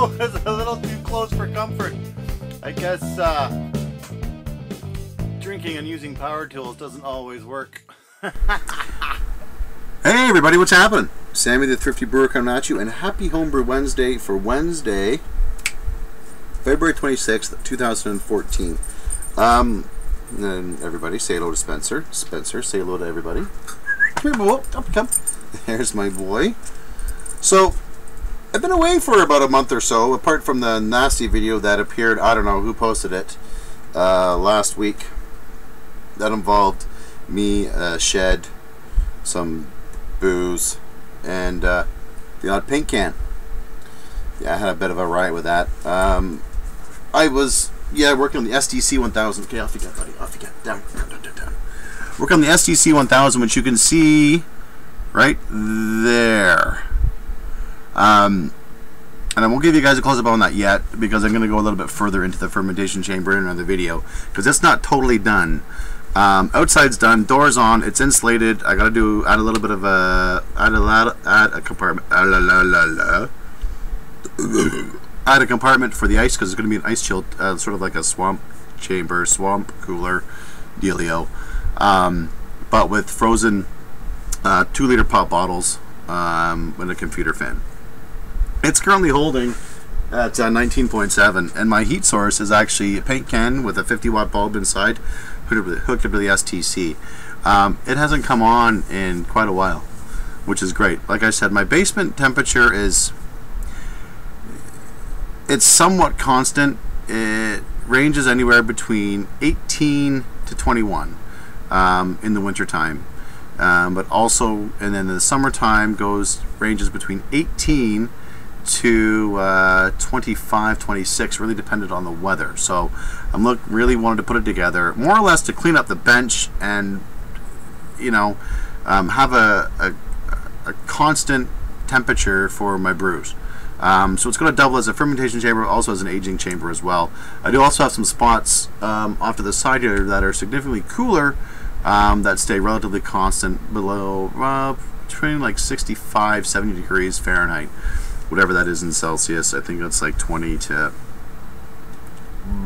is a little too close for comfort. I guess uh, drinking and using power tools doesn't always work. Hey everybody, what's happening? Sammy the Thrifty Brewer coming at you, and happy Homebrew Wednesday for Wednesday, February 26th, 2014. Um, and everybody, say hello to Spencer. Spencer, say hello to everybody. Come here, boy. Up, come. There's my boy. So, I've been away for about a month or so, apart from the nasty video that appeared, I don't know who posted it, uh, last week. That involved me, uh, Shed, some booze, and uh, the odd paint can. Yeah, I had a bit of a riot with that. Um, I was, yeah, working on the STC 1000. Okay, off you get, buddy. Off you get. Down, down, down, down, down. Work on the STC 1000, which you can see right there. Um, and I won't give you guys a close-up on that yet because I'm going to go a little bit further into the fermentation chamber in another video because it's not totally done. Um, outside's done, doors on, it's insulated. I got to do add a little bit of a add a add a compartment ah, la, la, la, la. add a compartment for the ice because it's going to be an ice chilled uh, sort of like a swamp chamber, swamp cooler dealio, um, but with frozen uh, two liter pop bottles um, and a computer fan. It's currently holding at uh, 19.7 and my heat source is actually a paint can with a 50 watt bulb inside hooked up to the STC. Um, it hasn't come on in quite a while, which is great. Like I said, my basement temperature is it's somewhat constant. It ranges anywhere between 18 to 21 um, in the wintertime. Um, but also, and then the summertime goes ranges between 18 to uh, 25, 26, really depended on the weather. So I'm look really wanted to put it together, more or less to clean up the bench and you know um, have a, a, a, constant temperature for my brews. Um, so it's going to double as a fermentation chamber, also as an aging chamber as well. I do also have some spots um, off to the side here that are significantly cooler um, that stay relatively constant below uh, between like 65, 70 degrees Fahrenheit whatever that is in Celsius. I think it's like 20 to,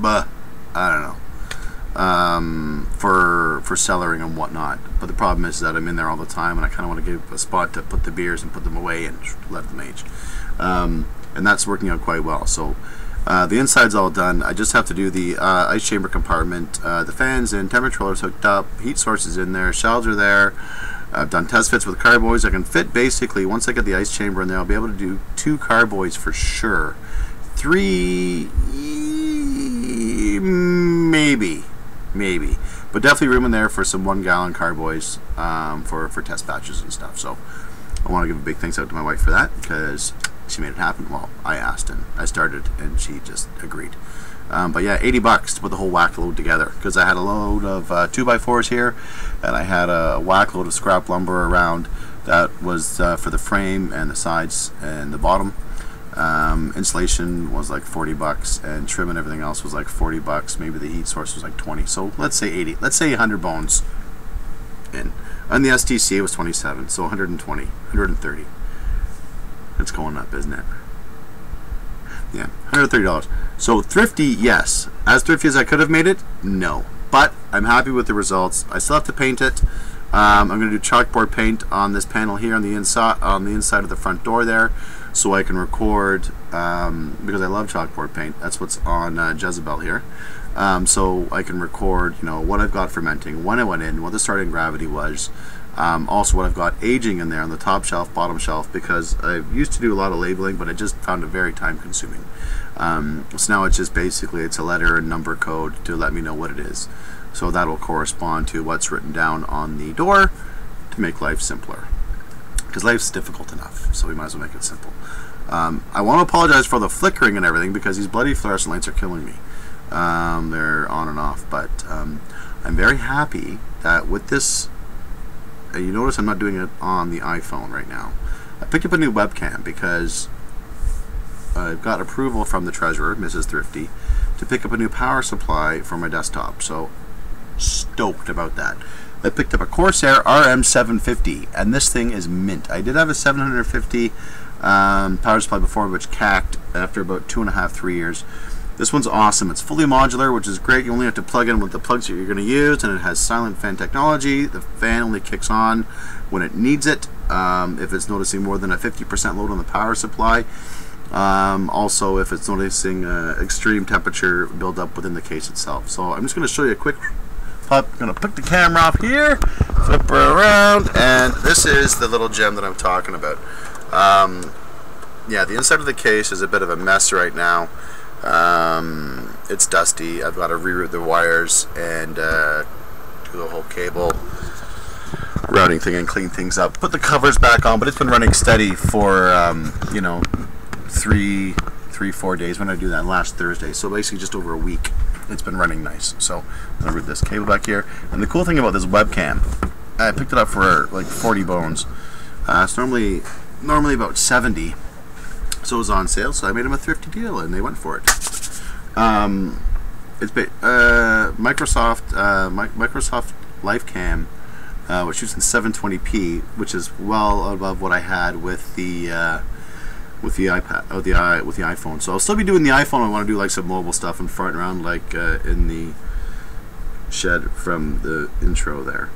but I don't know. Um, for for cellaring and whatnot. But the problem is that I'm in there all the time, and I kind of want to give a spot to put the beers and put them away and let them age. Um, and that's working out quite well. So uh, the inside's all done. I just have to do the uh, ice chamber compartment. Uh, the fans and temperature controllers hooked up. Heat sources in there. Shelves are there. I've done test fits with carboys. I can fit basically, once I get the ice chamber in there, I'll be able to do two carboys for sure. Three, maybe, maybe. But definitely room in there for some one gallon carboys um, for, for test batches and stuff. So I want to give a big thanks out to my wife for that because she made it happen. Well, I asked and I started and she just agreed. Um, but yeah, 80 bucks to put the whole whack load together because I had a load of uh, 2x4s here and I had a whack load of scrap lumber around that was uh, for the frame and the sides and the bottom. Um, insulation was like 40 bucks and trim and everything else was like 40 bucks. Maybe the heat source was like 20. So let's say 80. Let's say 100 bones in. On the STC was 27, so 120, 130. It's going up, isn't it? Yeah, $130. So thrifty, yes. As thrifty as I could have made it, no. But I'm happy with the results. I still have to paint it. Um, I'm going to do chalkboard paint on this panel here on the inside on the inside of the front door there, so I can record um, because I love chalkboard paint. That's what's on uh, Jezebel here. Um, so I can record, you know, what I've got fermenting, when I went in, what the starting gravity was, um, also what I've got aging in there on the top shelf, bottom shelf, because I used to do a lot of labeling, but I just found it very time consuming. Um, so now it's just basically, it's a letter and number code to let me know what it is. So that will correspond to what's written down on the door to make life simpler. Because life's difficult enough, so we might as well make it simple. Um, I want to apologize for the flickering and everything because these bloody fluorescent lights are killing me. Um, they're on and off, but um, I'm very happy that with this you notice I'm not doing it on the iPhone right now. I picked up a new webcam because I've got approval from the treasurer, Mrs. Thrifty, to pick up a new power supply for my desktop. So stoked about that. I picked up a Corsair RM750, and this thing is mint. I did have a 750 um, power supply before, which cacked after about two and a half, three years. This one's awesome. It's fully modular, which is great. You only have to plug in with the plugs that you're going to use, and it has silent fan technology. The fan only kicks on when it needs it. Um, if it's noticing more than a 50% load on the power supply. Um, also, if it's noticing uh, extreme temperature buildup within the case itself. So I'm just going to show you a quick I'm going to put the camera off here, flip her around, and this is the little gem that I'm talking about. Um, yeah, the inside of the case is a bit of a mess right now. Um, it's dusty. I've got to reroute the wires and uh, do the whole cable routing thing and clean things up. Put the covers back on, but it's been running steady for um, you know three, three, four days. When I do that last Thursday, so basically just over a week it's been running nice. So I'm gonna route this cable back here. And the cool thing about this webcam, I picked it up for like 40 bones. Uh, it's normally normally about 70. So it was on sale, so I made them a thrifty deal, and they went for it. Um, it's uh, Microsoft uh, Mi Microsoft LifeCam, uh, which shoots in 720p, which is well above what I had with the uh, with the iPad, oh, the i with the iPhone. So I'll still be doing the iPhone. I want to do like some mobile stuff and farting around like uh, in the shed from the intro there.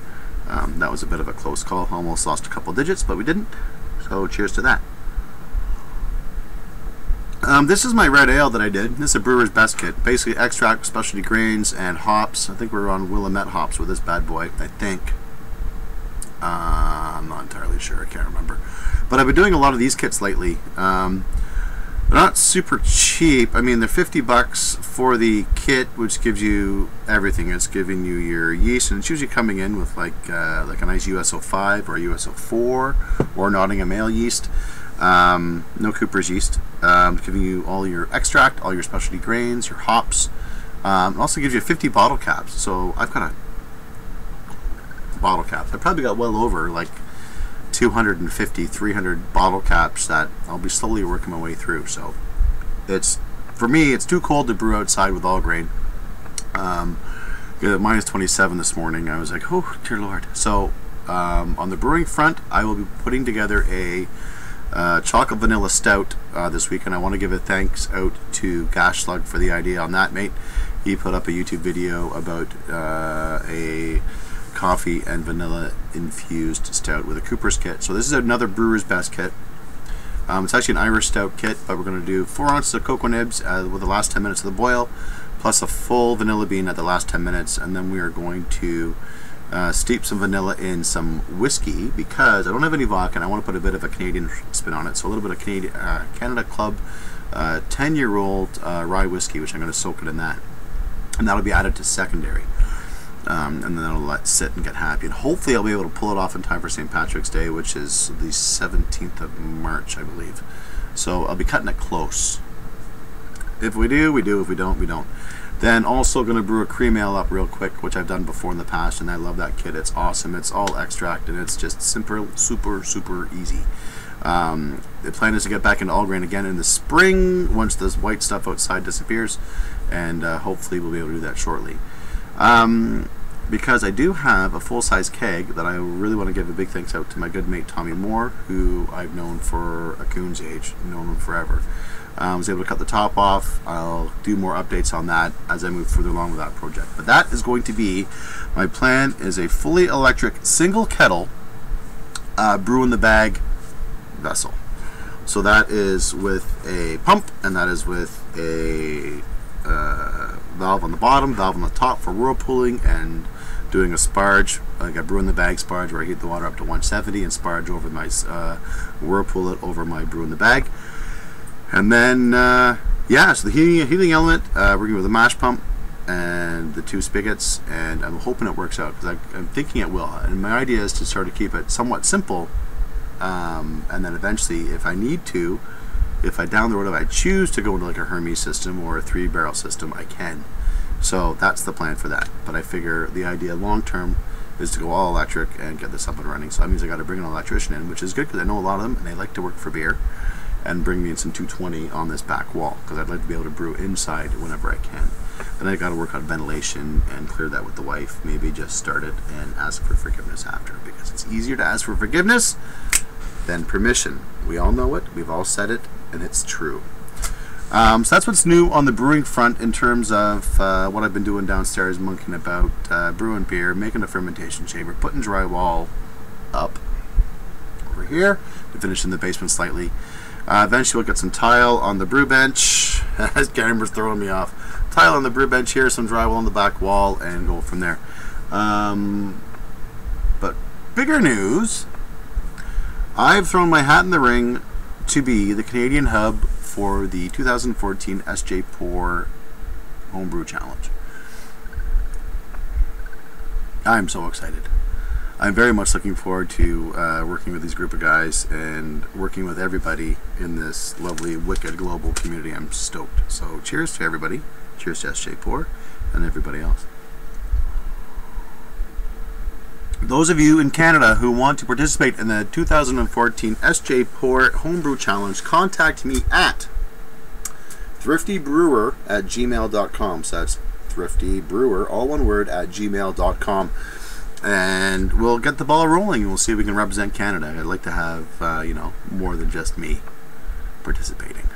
Um, that was a bit of a close call. Almost lost a couple digits, but we didn't. So cheers to that. Um, this is my red ale that I did. This is a brewer's best kit. Basically extract, specialty grains, and hops. I think we're on Willamette hops with this bad boy. I think. Uh, I'm not entirely sure. I can't remember. But I've been doing a lot of these kits lately. Um, they're not super cheap. I mean, they're 50 bucks for the kit, which gives you everything. It's giving you your yeast, and it's usually coming in with like uh, like a nice US-05 or a US-04 or Nottingham Ale yeast. Um, no Cooper's yeast. Um, giving you all your extract, all your specialty grains, your hops. Um, also gives you 50 bottle caps. So I've got a bottle caps. I probably got well over like 250, 300 bottle caps that I'll be slowly working my way through. So it's for me, it's too cold to brew outside with all grain. Um, minus 27 this morning. I was like, oh dear lord. So um, on the brewing front, I will be putting together a uh, chocolate vanilla stout uh, this week, and I want to give a thanks out to Gash Slug for the idea on that, mate. He put up a YouTube video about uh, a coffee and vanilla infused stout with a Cooper's kit. So this is another brewer's best kit. Um, it's actually an Irish stout kit, but we're going to do 4 ounces of cocoa nibs uh, with the last 10 minutes of the boil, plus a full vanilla bean at the last 10 minutes, and then we are going to uh, steep some vanilla in some whiskey because I don't have any vodka and I want to put a bit of a Canadian spin on it. So a little bit of Canadian, uh, Canada Club 10-year-old uh, uh, rye whiskey, which I'm going to soak it in that. And that'll be added to secondary um, and then it'll let sit and get happy. And hopefully, I'll be able to pull it off in time for St. Patrick's Day, which is the 17th of March, I believe. So I'll be cutting it close. If we do, we do. If we don't, we don't. Then also going to brew a cream ale up real quick, which I've done before in the past, and I love that kit. It's awesome. It's all extract, and it's just super, super, super easy. Um, the plan is to get back into all grain again in the spring once this white stuff outside disappears, and uh, hopefully we'll be able to do that shortly. Um, because I do have a full-size keg that I really want to give a big thanks out to my good mate Tommy Moore, who I've known for a coon's age, known him forever. Um, I was able to cut the top off. I'll do more updates on that as I move further along with that project. But that is going to be my plan is a fully electric single kettle uh, brew in the bag vessel. So that is with a pump and that is with a uh, valve on the bottom, valve on the top for whirlpooling and doing a sparge. I got brew in the bag sparge where I heat the water up to 170 and sparge over my uh, whirlpool it over my brew in the bag. And then, uh, yeah, so the heating, heating element, uh, working with a mash pump and the two spigots, and I'm hoping it works out because I'm thinking it will. And my idea is to sort of keep it somewhat simple, um, and then eventually, if I need to, if I down the road, if I choose to go into like a HERMS system or a three barrel system, I can. So that's the plan for that. But I figure the idea long term is to go all electric and get this up and running. So that means I got to bring an electrician in, which is good because I know a lot of them and they like to work for beer and bring me in some 220 on this back wall because I'd like to be able to brew inside whenever I can. Then I got to work on ventilation and clear that with the wife. Maybe just start it and ask for forgiveness after because it's easier to ask for forgiveness than permission. We all know it, we've all said it, and it's true. Um, so that's what's new on the brewing front in terms of uh, what I've been doing downstairs, monkeying about, uh, brewing beer, making a fermentation chamber, putting drywall up here to finish in the basement slightly. Uh, eventually, we'll get some tile on the brew bench. As camera's throwing me off. Tile on the brew bench here, some drywall on the back wall, and go from there. Um, but bigger news I've thrown my hat in the ring to be the Canadian hub for the 2014 SJ Poor Homebrew Challenge. I'm so excited. I'm very much looking forward to uh, working with these group of guys and working with everybody in this lovely, wicked global community. I'm stoked. So, cheers to everybody. Cheers to SJ Poor and everybody else. Those of you in Canada who want to participate in the 2014 SJ Poor Homebrew Challenge, contact me at thriftybrewer at gmail.com. So that's thriftybrewer, all one word, at gmail.com. And we'll get the ball rolling we'll see if we can represent Canada. I'd like to have, uh, you know, more than just me participating.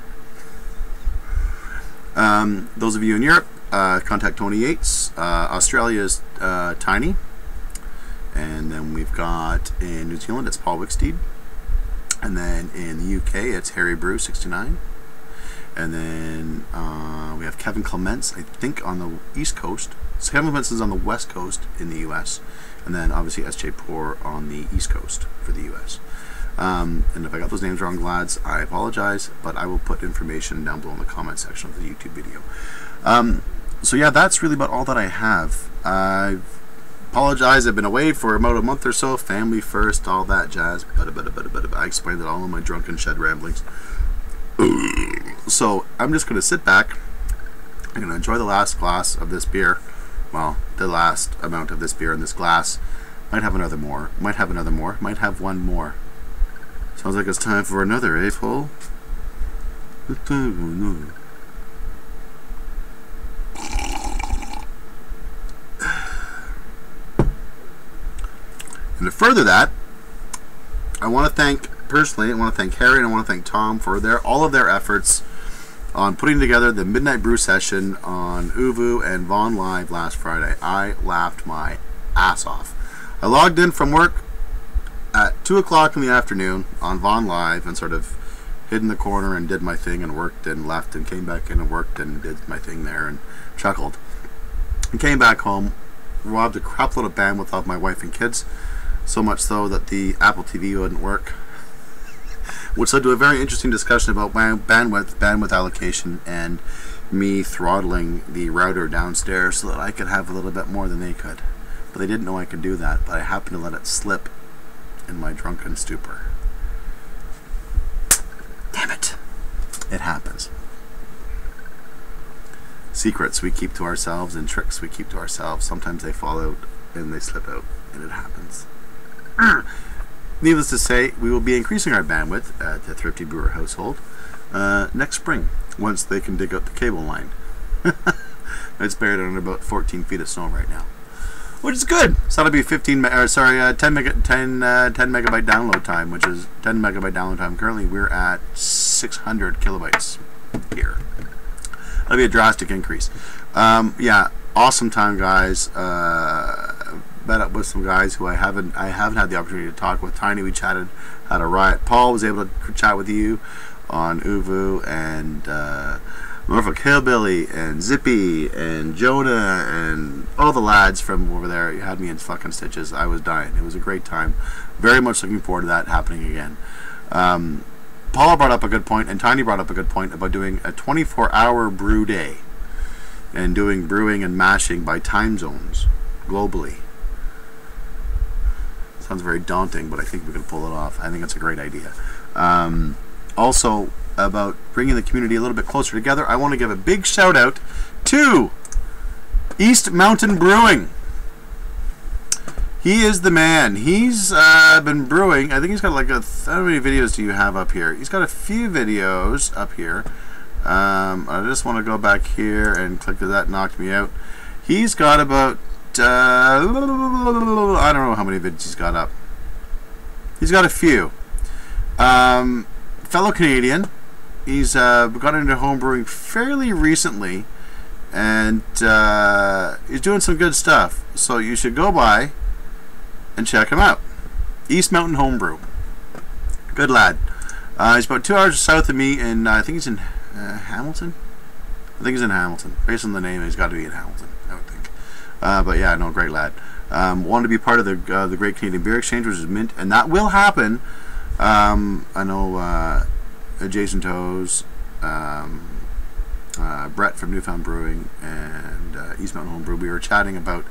Um, those of you in Europe, uh, contact Tony Yates. Uh, Australia is uh, Tiny. And then we've got in New Zealand, it's Paul Wicksteed. And then in the UK, it's Harry Brew 69. And then uh, we have Kevin Clements, I think, on the East Coast. So Kevin Clements is on the West Coast in the US. And then obviously SJ Poor on the East Coast for the US. Um, and if I got those names wrong, lads, I apologize, but I will put information down below in the comment section of the YouTube video. Um, so yeah, that's really about all that I have. I've apologize. I've been away for about a month or so. Family first, all that jazz. But, I explained it all in my drunken shed ramblings. so I'm just going to sit back. I'm going to enjoy the last glass of this beer. Well, the last amount of this beer in this glass. Might have another more. Might have another more. Might have one more. Sounds like it's time for another, eh, Paul? And to further that, I want to thank personally, I want to thank Harry and I want to thank Tom for their all of their efforts on putting together the midnight brew session on Uvu and Vaughn Live last Friday. I laughed my ass off. I logged in from work at two o'clock in the afternoon on Vaughn Live and sort of hid in the corner and did my thing and worked and left and came back in and worked and did my thing there and chuckled. And came back home, robbed a crap load of bandwidth off my wife and kids so much so that the Apple TV wouldn't work, which led to a very interesting discussion about bandwidth, bandwidth allocation, and me throttling the router downstairs so that I could have a little bit more than they could. But they didn't know I could do that, but I happened to let it slip in my drunken stupor. Damn it. It happens. Secrets we keep to ourselves and tricks we keep to ourselves. Sometimes they fall out and they slip out, and it happens. Ah. Needless to say, we will be increasing our bandwidth at the Thrifty Brewer household uh, next spring once they can dig up the cable line. it's buried under about 14 feet of snow right now, which is good. So that'll be 15, or sorry, uh, 10, mega, 10, uh, 10 megabyte download time, which is 10 megabyte download time. Currently, we're at 600 kilobytes here. That'll be a drastic increase. Um, yeah, awesome time, guys. Uh, met up with some guys who I haven't I haven't had the opportunity to talk with. Tiny, we chatted, had a riot. Paul was able to chat with you on Uvu and uh, Norfolk Hillbilly and Zippy and Jonah and all the lads from over there. You had me in fucking stitches. I was dying. It was a great time. Very much looking forward to that happening again. Um, Paul brought up a good point, and Tiny brought up a good point about doing a 24-hour brew day and doing brewing and mashing by time zones globally. Sounds very daunting, but I think we can pull it off. I think it's a great idea. Um, also, about bringing the community a little bit closer together, I want to give a big shout out to East Mountain Brewing. He is the man. He's uh, been brewing. I think he's got like a. How many videos do you have up here? He's got a few videos up here. Um, I just want to go back here and click that. That knocked me out. He's got about uh, I don't know how many vids he's got up. He's got a few. Um, fellow Canadian. He's uh, got into homebrewing fairly recently, and uh, he's doing some good stuff. So you should go by and check him out. East Mountain Homebrew. Good lad. Uh, he's about two hours south of me, and uh, I think he's in uh, Hamilton. I think he's in Hamilton. Based on the name, he's got to be in Hamilton. I would think. Uh, but yeah, no, great lad. Um, wanted to be part of the uh, the Great Canadian Beer Exchange, which is mint, and that will happen. Um, I know uh, Jason Toes, um, uh, Brett from Newfound Brewing, and uh, East Mountain Homebrew. We were chatting about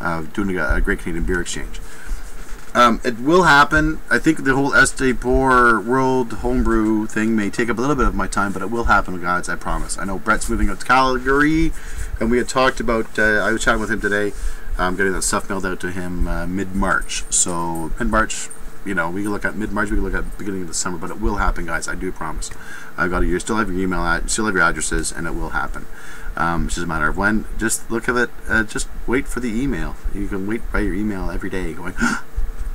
uh, doing a, a Great Canadian Beer Exchange. Um, it will happen. I think the whole SJ Poor World Homebrew thing may take up a little bit of my time, but it will happen, guys. I promise. I know Brett's moving out to Calgary, and we had talked about. Uh, I was chatting with him today, um, getting that stuff mailed out to him uh, mid March. So mid March, you know, we can look at mid March. We can look at beginning of the summer, but it will happen, guys. I do promise. I've got you still have your email, ad, still have your addresses, and it will happen. Um, it's just a matter of when. Just look at it. Uh, just wait for the email. You can wait by your email every day, going.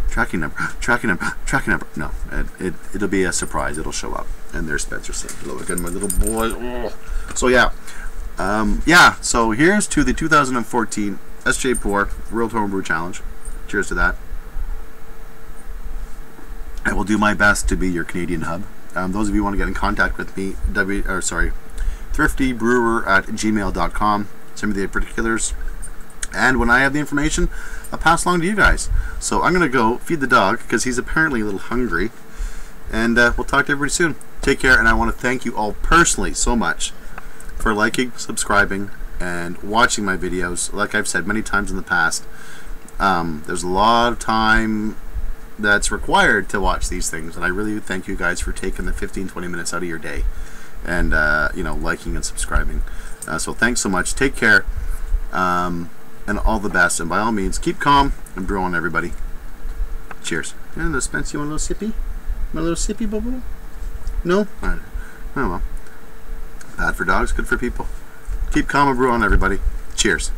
tracking number, tracking number, tracking number. No, it, it, it'll be a surprise. It'll show up. And there's Spencer saying, hello again, my little boy. Oh. So, yeah. Um, yeah, so here's to the 2014 SJ Poor World Homebrew Challenge. Cheers to that. I will do my best to be your Canadian hub. Um, those of you who want to get in contact with me, w, or sorry, thriftybrewer at gmail.com. Send me the particulars. And when I have the information, I'll pass along to you guys. So I'm going to go feed the dog because he's apparently a little hungry. And uh, we'll talk to everybody soon. Take care, and I want to thank you all personally so much for liking, subscribing, and watching my videos. Like I've said many times in the past, um, there's a lot of time that's required to watch these things, and I really thank you guys for taking the 15 20 minutes out of your day and uh, you know liking and subscribing. Uh, so thanks so much. Take care. Um, and all the best. And by all means, keep calm and brew on, everybody. Cheers. And the Spence, you want a little sippy? Want a little sippy bubble? No? Alright. Oh well. Bad for dogs, good for people. Keep calm and brew on, everybody. Cheers.